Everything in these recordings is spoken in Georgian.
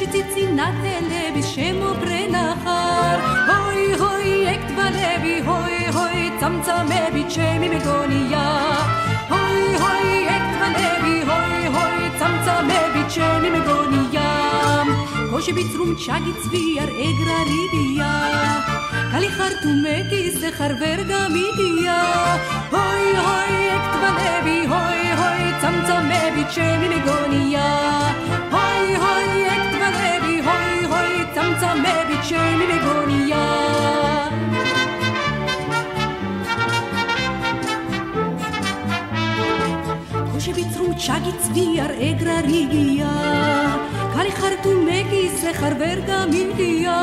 שציצינתן בשמו פרנחר הוי הוי אקט ולוי הוי הוי צמצמי ביצ'מי מגוניה הוי הוי אקט ולוי הוי הוי צמצמי ביצ'מי מגוניה כושי בצרום צ'גי צבי אראה גררי ביה קלי חרטומי כיסא חרבר גם הגיע הוי הוי אקט ולוי הוי הוי צמצמי ביצ'מי מגוניה ჩემი მეგონია. გულში ვიცრუმ ჩაგიცვიარ ეგრარიდია კალი ხარ თუ მეკის ხარ ვერ გამიდია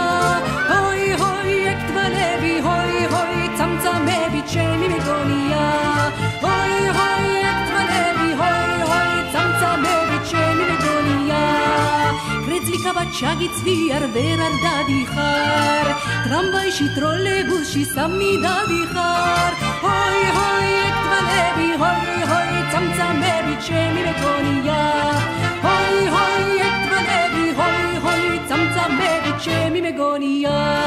ხაბა ჩაგიცვიარ ვერ არ გადიხარ ტრამვაიში ტროლეიბუსში სამი გადიხარ ჰოი ჰოი ეკტვალები ჰოი ჰოი წამწამები ჩემი მეკონია ჰოი ჰოი ეკტვალები ჰოი ჰოი წამწამები ჩემი მეგონია.